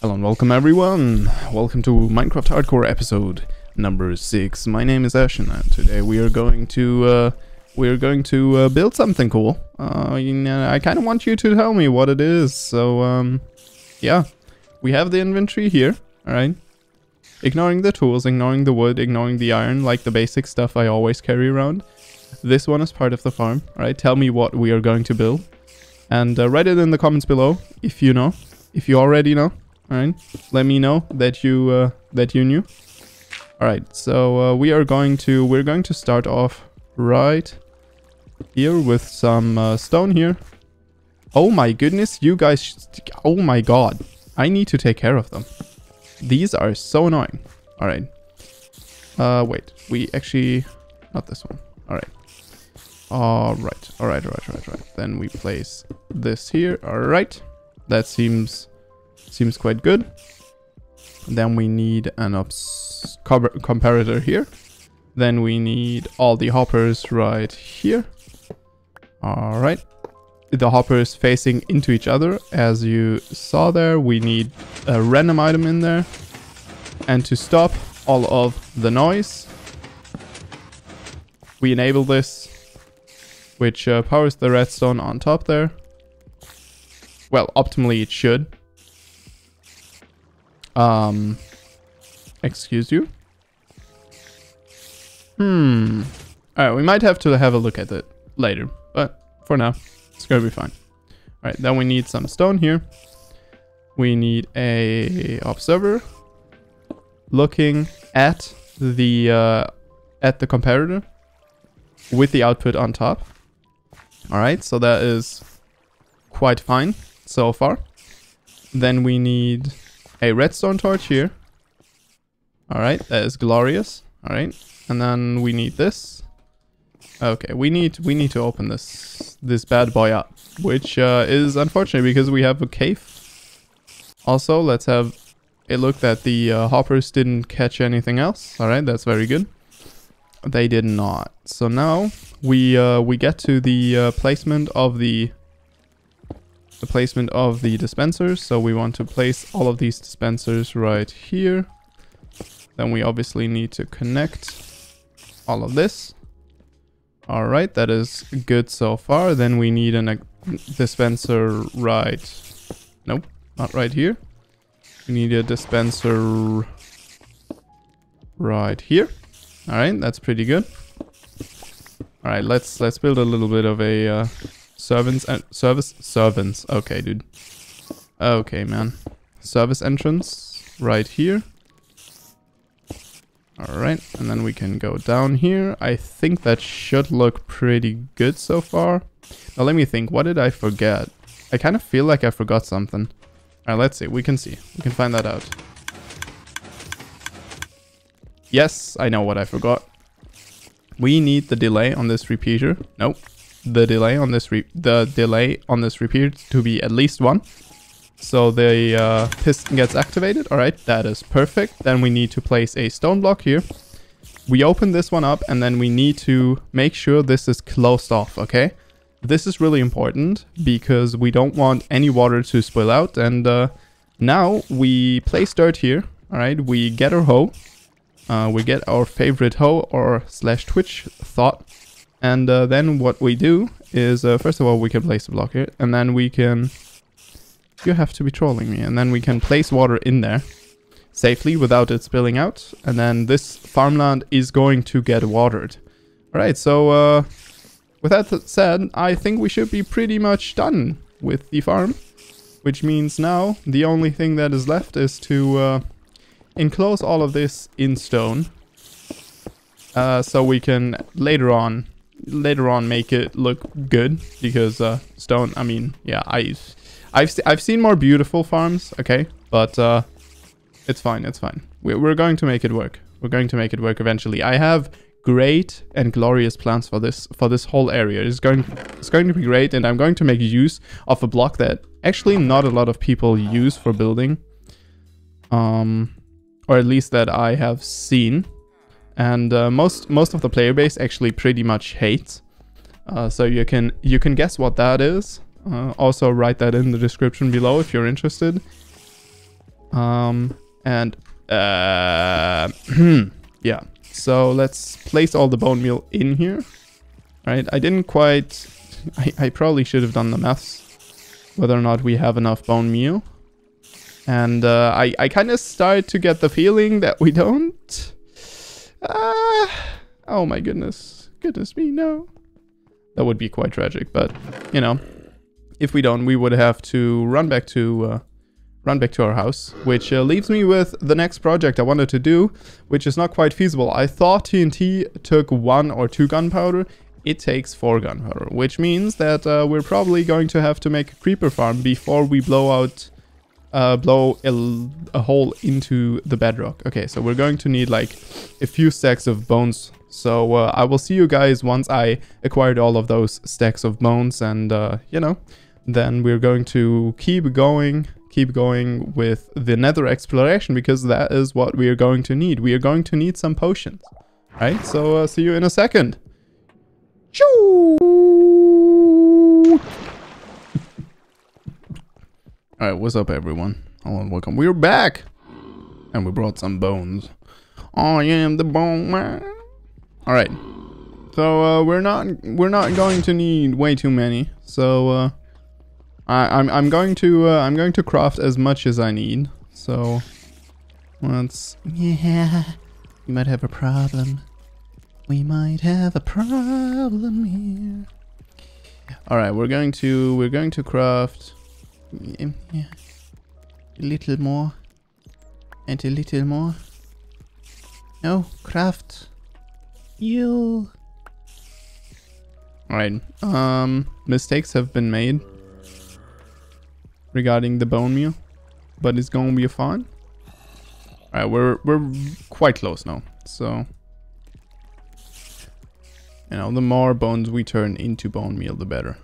Hello and welcome everyone. Welcome to Minecraft Hardcore episode number six. My name is Ashan and today we are going to uh, we are going to uh, build something cool. Uh, you know, I kind of want you to tell me what it is. So um, yeah, we have the inventory here. All right, ignoring the tools, ignoring the wood, ignoring the iron, like the basic stuff I always carry around. This one is part of the farm. All right, tell me what we are going to build, and uh, write it in the comments below if you know, if you already know. All right, let me know that you uh, that you knew. All right, so uh, we are going to we're going to start off right here with some uh, stone here. Oh my goodness, you guys! Oh my god, I need to take care of them. These are so annoying. All right. Uh, wait, we actually not this one. All right. All right. All right. All right. All right. All right. Then we place this here. All right. That seems Seems quite good. Then we need an obs comparator here. Then we need all the hoppers right here. Alright. The hoppers facing into each other. As you saw there, we need a random item in there. And to stop all of the noise, we enable this, which uh, powers the redstone on top there. Well, optimally it should. Um, excuse you? Hmm. Alright, we might have to have a look at it later, but for now, it's gonna be fine. Alright, then we need some stone here. We need a observer looking at the uh, at the comparator with the output on top. Alright, so that is quite fine so far. Then we need a redstone torch here. Alright, that is glorious. Alright, and then we need this. Okay, we need we need to open this this bad boy up, which uh, is unfortunate because we have a cave. Also, let's have a look that the uh, hoppers didn't catch anything else. Alright, that's very good. They did not. So now we uh, we get to the uh, placement of the the placement of the dispensers. So we want to place all of these dispensers right here. Then we obviously need to connect all of this. All right, that is good so far. Then we need a dispenser right... Nope, not right here. We need a dispenser right here. All right, that's pretty good. All right, let's let's build a little bit of a uh, Servants and service servants. Okay, dude. Okay, man. Service entrance right here. Alright, and then we can go down here. I think that should look pretty good so far. Now let me think, what did I forget? I kind of feel like I forgot something. Alright, let's see, we can see. We can find that out. Yes, I know what I forgot. We need the delay on this repeater. Nope the delay on this the delay on this repeat to be at least one. So the uh, piston gets activated. All right, that is perfect. Then we need to place a stone block here. We open this one up and then we need to make sure this is closed off, okay? This is really important because we don't want any water to spill out. And uh, now we place dirt here. All right, we get our hoe. Uh, we get our favorite hoe or slash twitch thought. And uh, then what we do is, uh, first of all, we can place a block here, and then we can... You have to be trolling me. And then we can place water in there safely without it spilling out. And then this farmland is going to get watered. Alright, so uh, with that said, I think we should be pretty much done with the farm. Which means now the only thing that is left is to uh, enclose all of this in stone. Uh, so we can later on later on make it look good because uh, stone. I mean, yeah, I, I've I've seen more beautiful farms. Okay, but uh, it's fine. It's fine. We're we're going to make it work. We're going to make it work eventually. I have great and glorious plans for this for this whole area. It's going it's going to be great, and I'm going to make use of a block that actually not a lot of people use for building. Um, or at least that I have seen and uh, most most of the player base actually pretty much hates. Uh, so you can you can guess what that is. Uh, also write that in the description below if you're interested. Um, and uh, yeah. So let's place all the bone meal in here. Right, I didn't quite... I, I probably should have done the maths. Whether or not we have enough bone meal. And uh, I, I kind of start to get the feeling that we don't. Uh, oh my goodness. Goodness me, no. That would be quite tragic, but, you know. If we don't, we would have to run back to... Uh, run back to our house, which uh, leaves me with the next project I wanted to do, which is not quite feasible. I thought TNT took one or two gunpowder. It takes four gunpowder, which means that uh, we're probably going to have to make a creeper farm before we blow out, uh, blow a, a hole into the bedrock. Okay, so we're going to need like a few stacks of bones. So uh, I will see you guys once I acquired all of those stacks of bones and, uh, you know, then we're going to keep going keep going with the nether exploration because that is what we are going to need. We are going to need some potions. Right, so uh, see you in a second. Alright, what's up everyone? Hello and welcome. We're back! And we brought some bones. I am the bone man. Alright. So uh, we're not we're not going to need way too many. So uh, I, I'm, I'm going to uh, I'm going to craft as much as I need. So let's yeah. We might have a problem. We might have a problem here. All right, we're going to we're going to craft yeah, a little more and a little more. No, craft you. All right. Um, mistakes have been made regarding the bone meal, but it's gonna be fine. All right, we're we're quite close now, so you know the more bones we turn into bone meal, the better.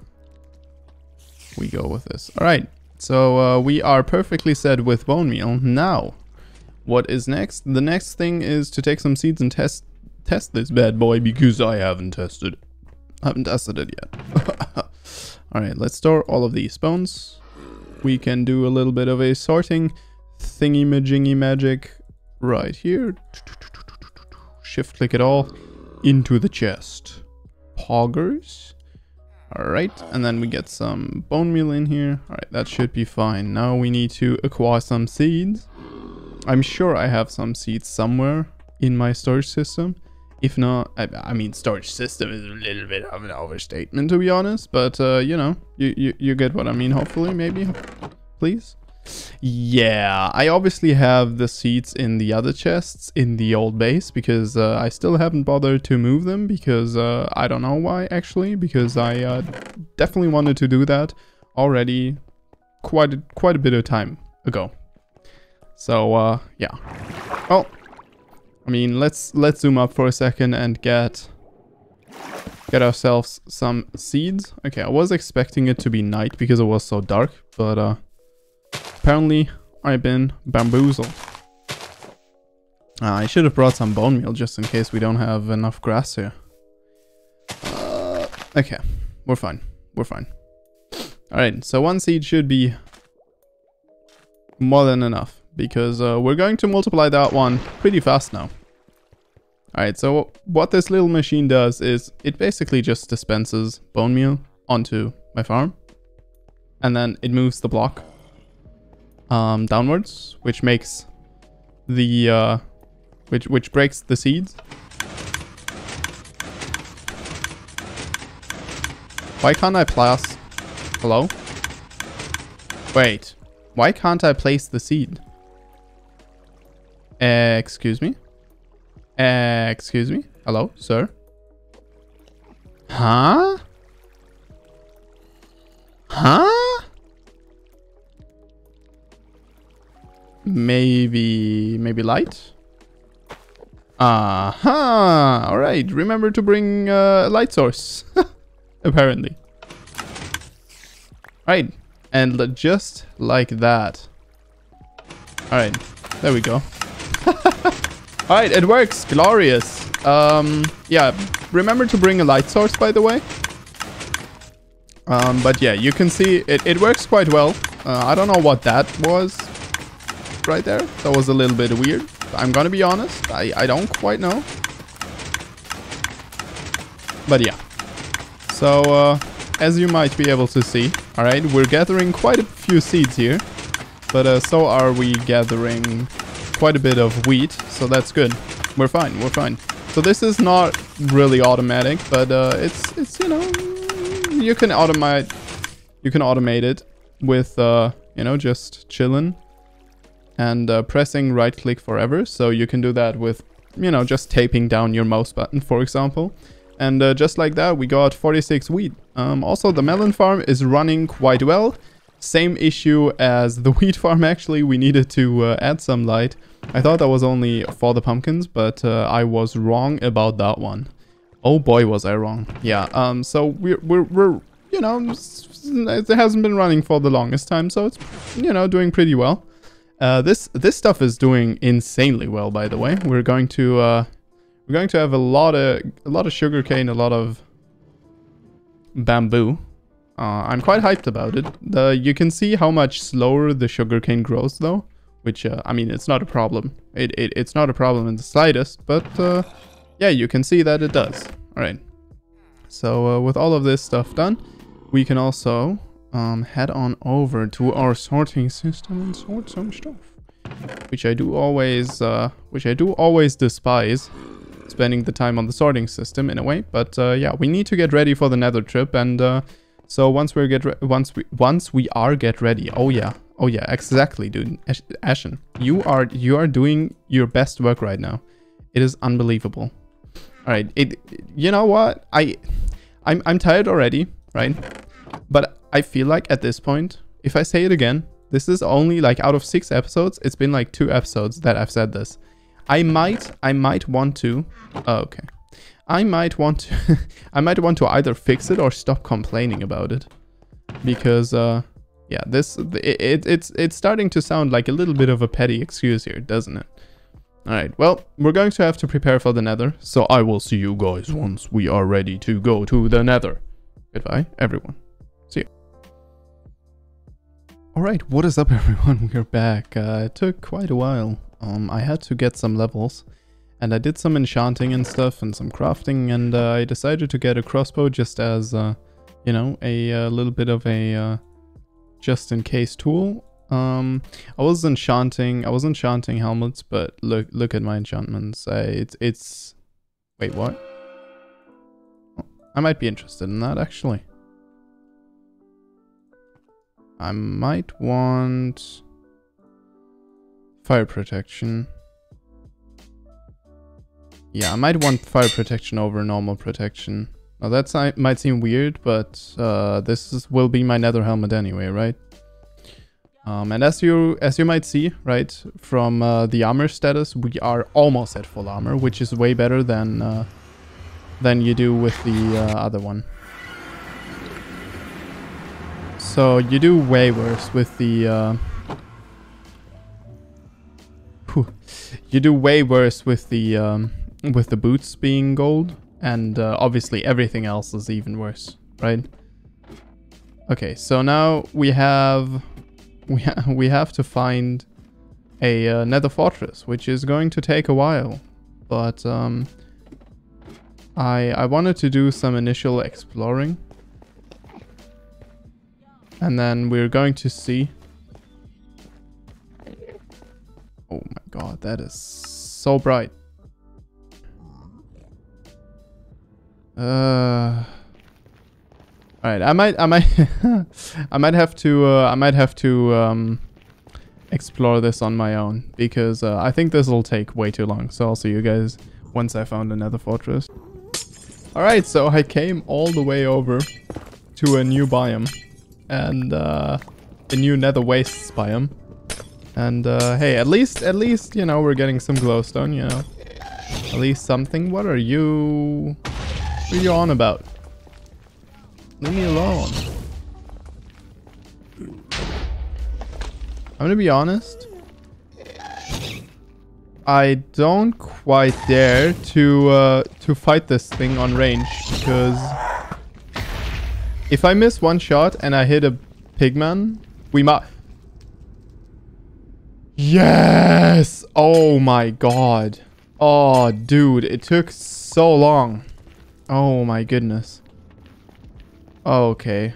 We go with this. All right, so uh, we are perfectly set with bone meal now. What is next? The next thing is to take some seeds and test test this bad boy because I haven't tested. I haven't tested it yet. all right, let's store all of these bones we can do a little bit of a sorting thingy-majingy magic right here. Shift click it all into the chest. Poggers. Alright, and then we get some bone meal in here. Alright, that should be fine. Now we need to acquire some seeds. I'm sure I have some seeds somewhere in my storage system. If not, I, I, mean, storage system is a little bit of an overstatement, to be honest. But, uh, you know, you, you, you get what I mean, hopefully, maybe. Please? Yeah, I obviously have the seats in the other chests in the old base because uh, I still haven't bothered to move them because uh, I don't know why actually because I uh, definitely wanted to do that already quite a, quite a bit of time ago. So uh, yeah. Well, I mean, let's let's zoom up for a second and get get ourselves some seeds. Okay, I was expecting it to be night because it was so dark, but uh, apparently I've been bamboozled. Uh, I should have brought some bone meal just in case we don't have enough grass here. Uh, okay, we're fine. We're fine. Alright, so one seed should be more than enough because uh, we're going to multiply that one pretty fast now. Alright, so what this little machine does is it basically just dispenses bone meal onto my farm. And then it moves the block um, downwards, which makes the, uh, which, which breaks the seeds. Why can't I place, hello? Wait, why can't I place the seed? Uh, excuse me? Uh, excuse me? Hello, sir? Huh? Huh? Maybe, maybe light? Aha! Uh -huh. Alright, remember to bring uh, a light source. Apparently. Right, and just like that. Alright, there we go. Alright, it works. Glorious. Um, yeah, remember to bring a light source, by the way. Um, but yeah, you can see it, it works quite well. Uh, I don't know what that was. Right there. That was a little bit weird. I'm gonna be honest. I, I don't quite know. But yeah. So, uh, as you might be able to see, alright, we're gathering quite a few seeds here. But uh, so are we gathering quite a bit of wheat, so that's good. We're fine, we're fine. So this is not really automatic, but uh, it's, it's, you know, you can automate, you can automate it with, uh, you know, just chilling and uh, pressing right click forever. So you can do that with, you know, just taping down your mouse button, for example. And uh, just like that, we got 46 wheat. Um, also, the melon farm is running quite well. Same issue as the wheat farm, actually. We needed to uh, add some light. I thought that was only for the pumpkins, but uh, I was wrong about that one. Oh boy, was I wrong. Yeah, um, so we're, we're, we're, you know, it hasn't been running for the longest time, so it's, you know, doing pretty well. Uh, this this stuff is doing insanely well, by the way. We're going to uh, we're going to have a lot of a lot of sugarcane, a lot of bamboo. Uh, I'm quite hyped about it. The, you can see how much slower the sugarcane grows, though. Which, uh, I mean, it's not a problem. It, it, it's not a problem in the slightest, but uh, yeah, you can see that it does. Alright. So uh, with all of this stuff done, we can also um, head on over to our sorting system and sort some stuff. Which I do always, uh, which I do always despise spending the time on the sorting system in a way. But uh, yeah, we need to get ready for the nether trip. And uh, so once we get once we once we are get ready. Oh yeah. Oh yeah, exactly, dude. Ash Ashan, you are you are doing your best work right now. It is unbelievable. All right, it you know what? I I'm I'm tired already, right? But I feel like at this point, if I say it again, this is only like out of 6 episodes, it's been like 2 episodes that I've said this. I might, I might want to, oh, okay. I might want to, I might want to either fix it or stop complaining about it. Because, uh, yeah, this, it, it, it's, it's starting to sound like a little bit of a petty excuse here, doesn't it? Alright, well, we're going to have to prepare for the nether, so I will see you guys once we are ready to go to the nether. Goodbye, everyone. Alright, what is up everyone? We're back. Uh, it took quite a while. Um, I had to get some levels. And I did some enchanting and stuff and some crafting and uh, I decided to get a crossbow just as, uh, you know, a, a, uh, little bit of a uh, just in case tool. Um, I was enchanting, I was enchanting helmets, but look look at my enchantments. It's, it's, wait, what? I might be interested in that actually. I might want Fire protection. Yeah, I might want fire protection over normal protection. Now that might seem weird, but uh, this is, will be my nether helmet anyway, right? Um, and as you as you might see, right, from uh, the armor status, we are almost at full armor, which is way better than uh, than you do with the uh, other one. So you do way worse with the uh, you do way worse with the um, with the boots being gold, and uh, obviously everything else is even worse, right? Okay, so now we have we ha we have to find a uh, nether fortress, which is going to take a while, but um, I I wanted to do some initial exploring, and then we're going to see Oh my god, that is so bright. Uh Alright, I might I might I might have to uh, I might have to um explore this on my own because uh, I think this will take way too long. So I'll see you guys once I found another fortress. Alright, so I came all the way over to a new biome and uh, a new nether wastes biome. And uh, hey, at least, at least, you know, we're getting some glowstone, you know. At least something. What are you... What are you on about? Leave me alone. I'm gonna be honest. I don't quite dare to uh, to fight this thing on range because if I miss one shot and I hit a pigman, we might Yes! Oh my god. Oh, dude, it took so long. Oh my goodness. Okay.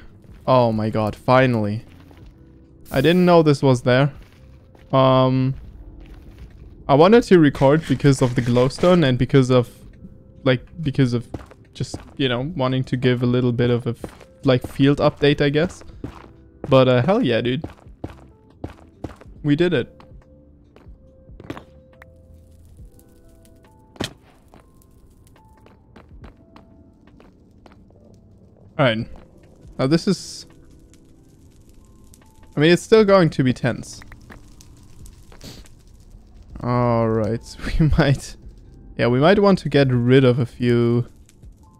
Oh my god, finally. I didn't know this was there. Um, I wanted to record because of the glowstone and because of, like, because of just, you know, wanting to give a little bit of a, like, field update, I guess. But, uh, hell yeah, dude. We did it. Alright. Now this is... I mean, it's still going to be tense. Alright, we might... Yeah, we might want to get rid of a few...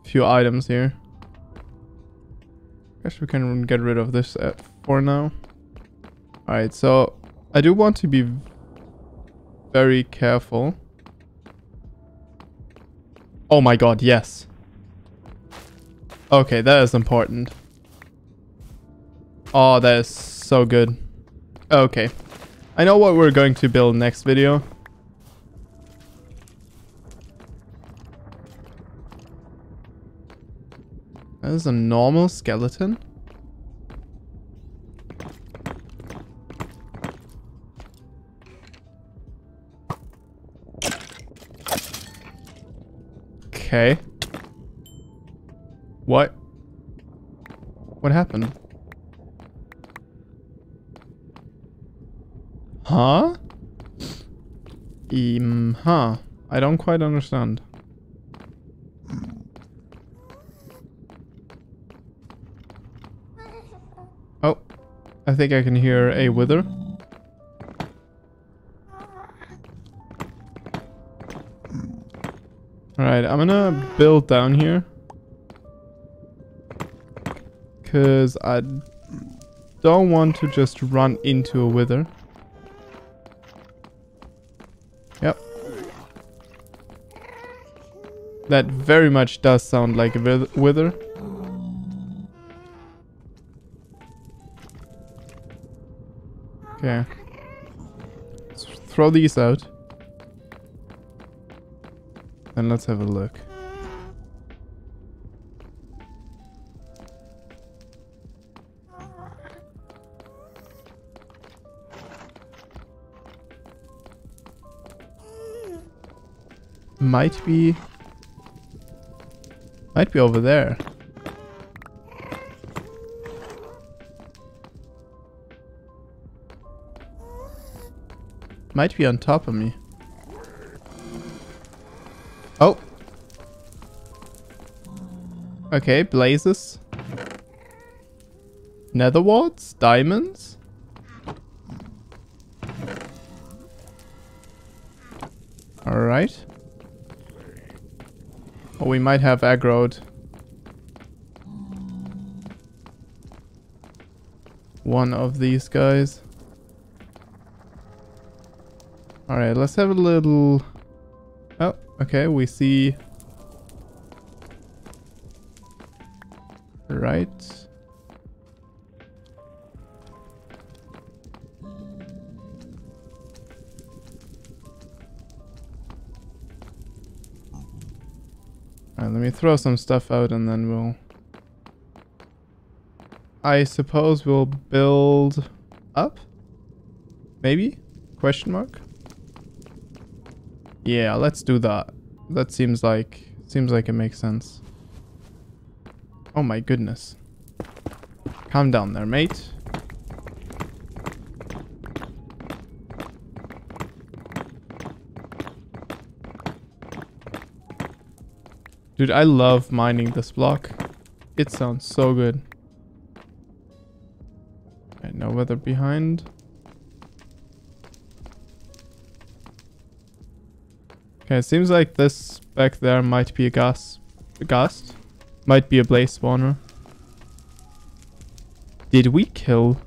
few items here. Guess we can get rid of this for now. Alright, so... I do want to be very careful. Oh my god, yes. Okay, that is important. Oh, that is so good. Okay. I know what we're going to build next video. That is a normal skeleton? Okay. What? What happened? Huh? Um, huh. I don't quite understand. Oh, I think I can hear a wither. Alright, I'm gonna build down here. Because I don't want to just run into a wither. Yep. That very much does sound like a wither. Throw these out. And let's have a look. might be... Might be over there. Might be on top of me. Oh. Okay, blazes. Nether warts? Diamonds? Alright. Oh, we might have aggroed. One of these guys. Alright, let's have a little... Oh, okay, we see... Right. Alright, let me throw some stuff out and then we'll... I suppose we'll build up? Maybe? Question mark? Yeah, let's do that. That seems like... Seems like it makes sense. Oh my goodness. Calm down there, mate. Dude, I love mining this block. It sounds so good. I know whether behind. Okay, it seems like this back there might be a gas, a ghast. Might be a blaze spawner. Did we kill?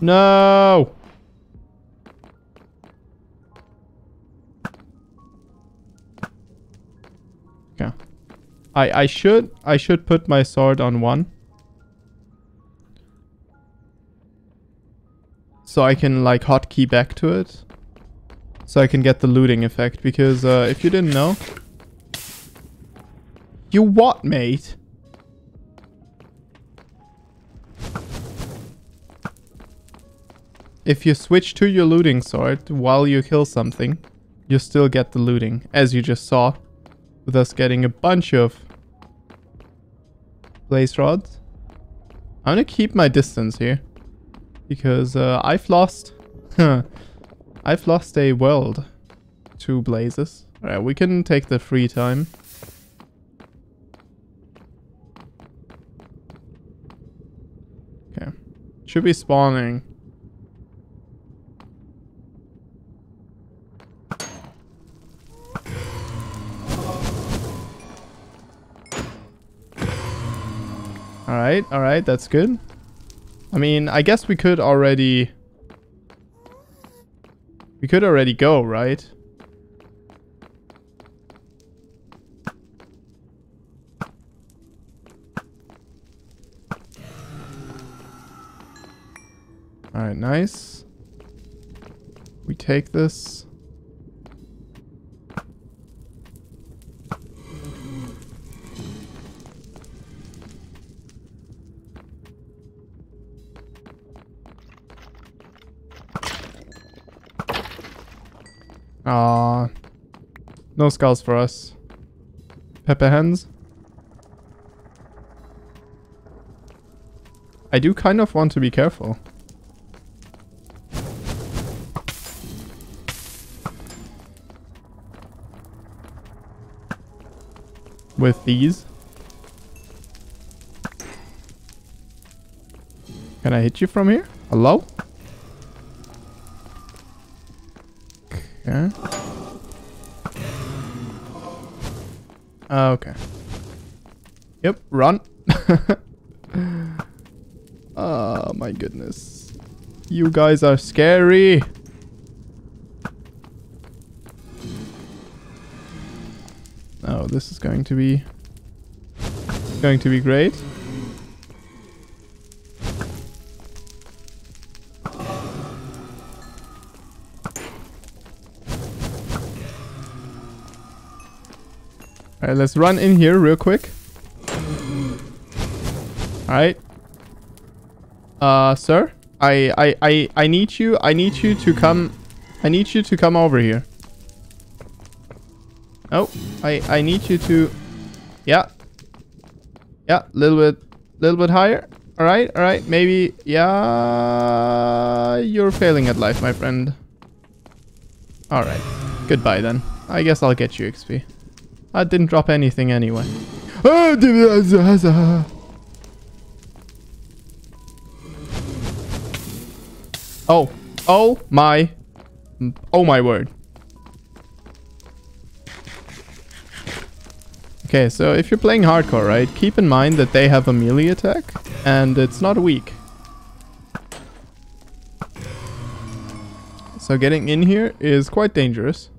No! I I should I should put my sword on one. So I can like hotkey back to it. So I can get the looting effect because uh, if you didn't know... You what, mate? If you switch to your looting sword while you kill something, you still get the looting, as you just saw, with us getting a bunch of blaze rods. I'm gonna keep my distance here, because uh, I've lost, I've lost a world to blazes. Alright, we can take the free time. Okay, should be spawning Alright, alright, that's good. I mean, I guess we could already... We could already go, right? Alright, nice. We take this. No skulls for us. Pepper hands. I do kind of want to be careful. With these. Can I hit you from here? Hello? Okay. Uh, okay. Yep, run. oh my goodness. You guys are scary. Oh, this is going to be going to be great. Alright, let's run in here real quick. Alright. Uh, sir? I, I, I, I need you, I need you to come, I need you to come over here. Oh, I, I need you to, yeah. Yeah, a little bit, little bit higher. Alright, alright, maybe, yeah, you're failing at life, my friend. Alright, goodbye then. I guess I'll get you XP. I didn't drop anything anyway. Oh. Oh my. Oh my word. Okay, so if you're playing hardcore, right, keep in mind that they have a melee attack, and it's not weak. So getting in here is quite dangerous.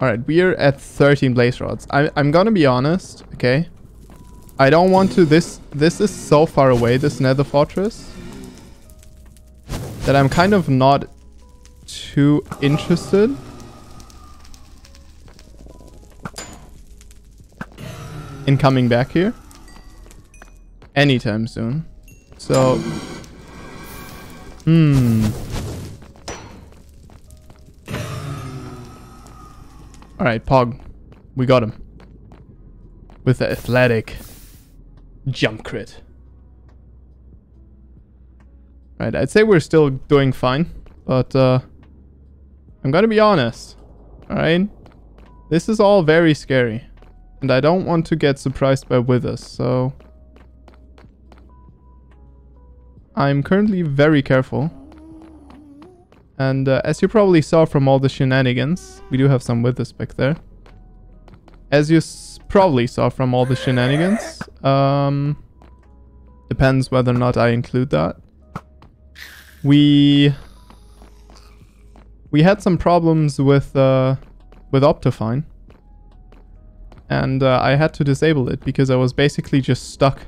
Alright, we're at 13 blaze rods. I, I'm gonna be honest, okay? I don't want to... This this is so far away, this nether fortress. That I'm kind of not too interested. In coming back here. Anytime soon. So... Hmm... Alright, Pog. We got him. With the athletic jump crit. Right, I'd say we're still doing fine, but uh, I'm gonna be honest, alright? This is all very scary, and I don't want to get surprised by withers, so... I'm currently very careful. And uh, as you probably saw from all the shenanigans, we do have some withers back there. As you probably saw from all the shenanigans, um, depends whether or not I include that. We we had some problems with uh, with Optifine, and uh, I had to disable it because I was basically just stuck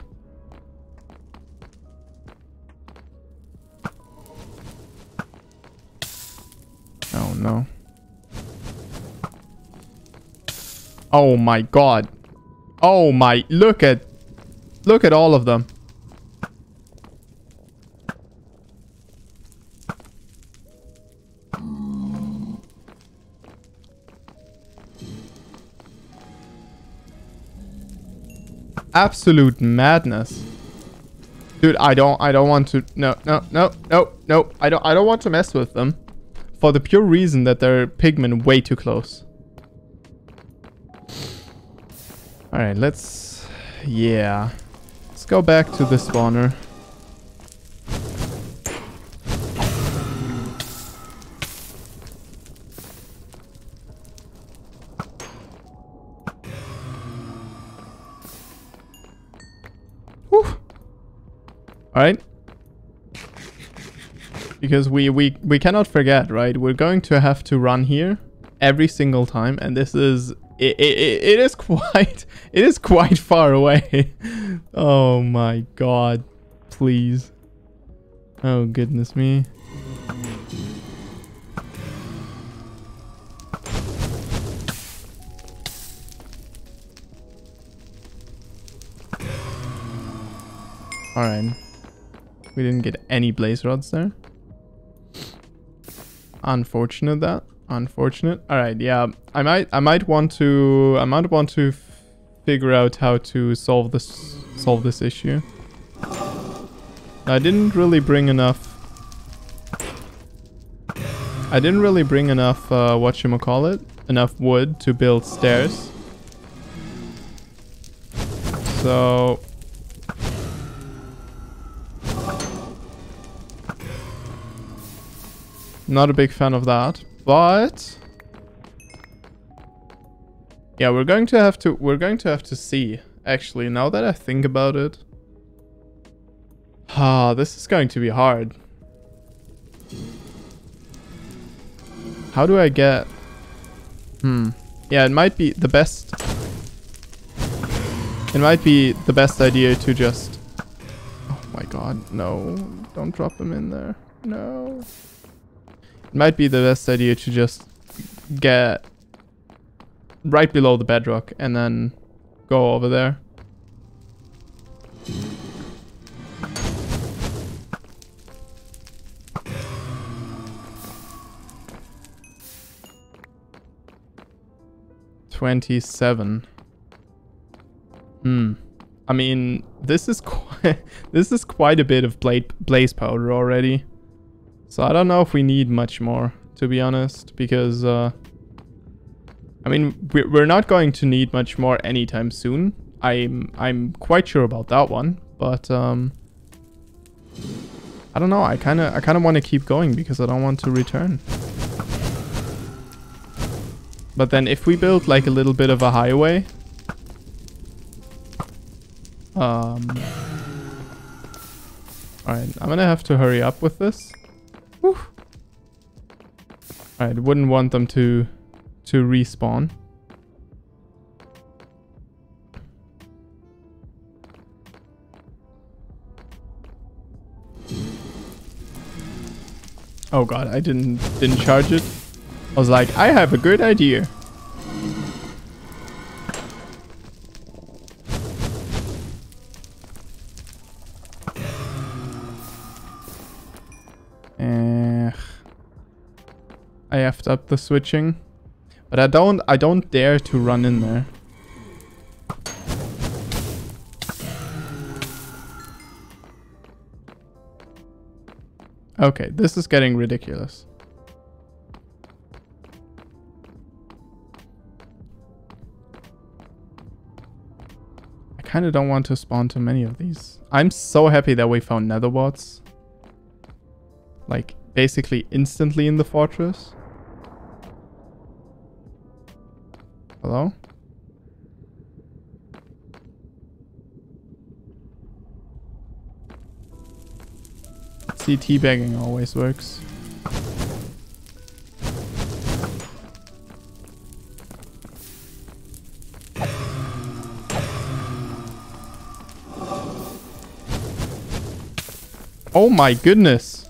Oh, no. Oh my god. Oh my, look at, look at all of them. Absolute madness. Dude, I don't I don't want to no no no no no I don't I don't want to mess with them. For the pure reason that they're pigmen way too close. Alright, let's yeah. Let's go back to the spawner. Alright? Because we, we, we cannot forget, right? We're going to have to run here every single time. And this is... It, it, it is quite... It is quite far away. oh my god. Please. Oh goodness me. Alright. We didn't get any blaze rods there. Unfortunate that. Unfortunate. All right, yeah. I might I might want to I might want to figure out how to solve this solve this issue. I didn't really bring enough I didn't really bring enough uh what you call it? Enough wood to build stairs. So Not a big fan of that, but yeah, we're going to have to we're going to have to see. Actually, now that I think about it, ah, this is going to be hard. How do I get? Hmm. Yeah, it might be the best. It might be the best idea to just. Oh my god, no! Don't drop them in there. No. It might be the best idea to just get right below the bedrock and then go over there. Twenty-seven. Hmm. I mean, this is quite this is quite a bit of blaze powder already. So I don't know if we need much more, to be honest, because, uh, I mean, we're not going to need much more anytime soon. I'm, I'm quite sure about that one, but, um, I don't know. I kind of, I kind of want to keep going because I don't want to return. But then if we build like a little bit of a highway, um, Alright, I'm gonna have to hurry up with this. I wouldn't want them to to respawn. Oh god, I didn't didn't charge it. I was like, I have a good idea. Effed up the switching. But I don't I don't dare to run in there. Okay, this is getting ridiculous. I kind of don't want to spawn too many of these. I'm so happy that we found netherwarts. Like, basically instantly in the fortress. Hello? See, teabagging always works. Oh my goodness.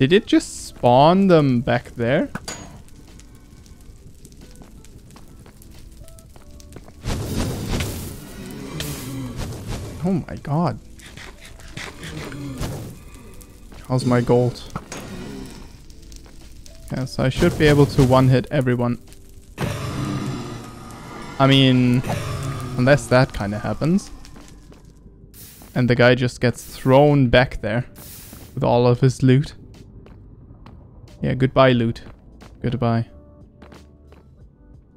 Did it just spawn them back there? Oh my god. How's my gold? Yes, I should be able to one-hit everyone. I mean, unless that kind of happens. And the guy just gets thrown back there with all of his loot. Yeah, goodbye loot. Goodbye.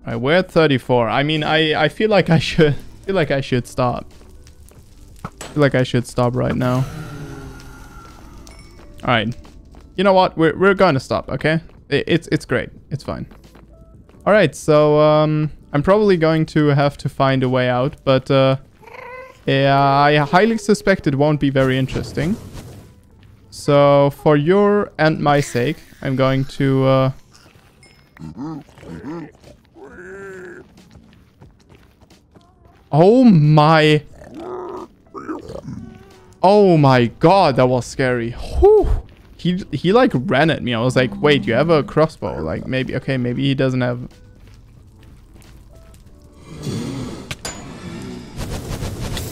Alright, we're at 34. I mean, I, I feel like I should feel like I should stop feel like I should stop right now. Alright. You know what? We're, we're gonna stop, okay? It, it's, it's great. It's fine. Alright, so um, I'm probably going to have to find a way out, but uh, yeah, I highly suspect it won't be very interesting. So for your and my sake, I'm going to... Uh, oh my Oh my god, that was scary. Whew. He, he like ran at me. I was like, wait, you have a crossbow. Like maybe, okay, maybe he doesn't have...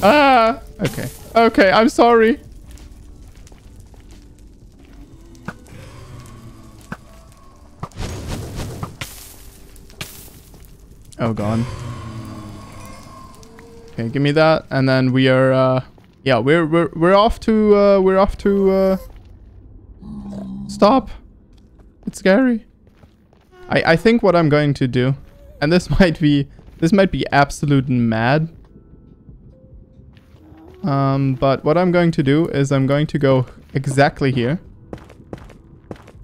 Ah, okay. Okay, I'm sorry. Oh god. Okay, give me that. And then we are, uh, yeah, we're we're we're off to uh, we're off to uh, stop. It's scary. I I think what I'm going to do, and this might be this might be absolute mad. Um, but what I'm going to do is I'm going to go exactly here,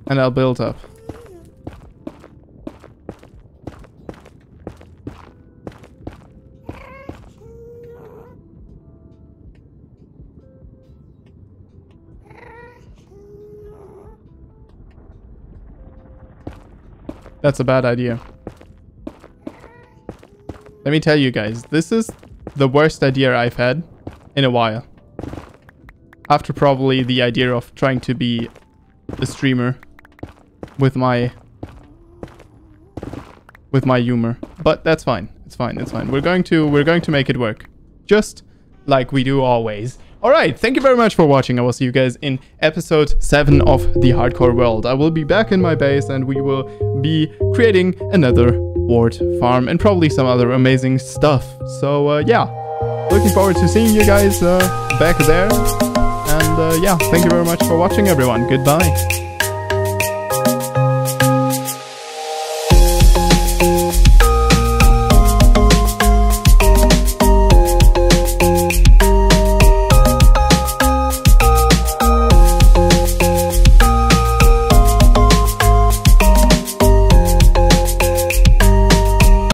and I'll build up. That's a bad idea. Let me tell you guys, this is the worst idea I've had in a while. After probably the idea of trying to be a streamer with my with my humor. But that's fine. It's fine. It's fine. We're going to we're going to make it work. Just like we do always. Alright, thank you very much for watching. I will see you guys in episode 7 of The Hardcore World. I will be back in my base and we will be creating another wart farm and probably some other amazing stuff. So uh, yeah, looking forward to seeing you guys uh, back there. And uh, yeah, thank you very much for watching everyone. Goodbye.